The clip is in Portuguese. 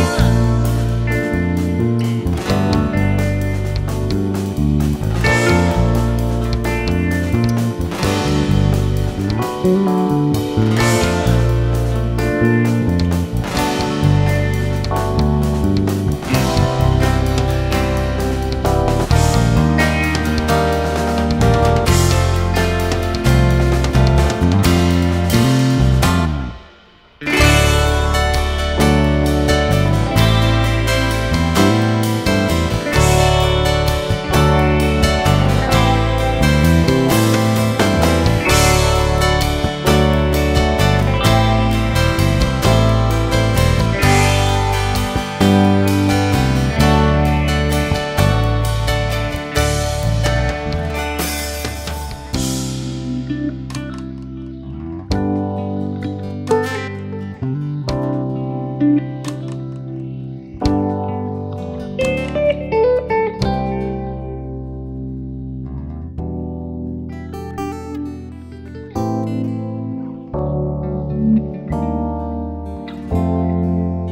Música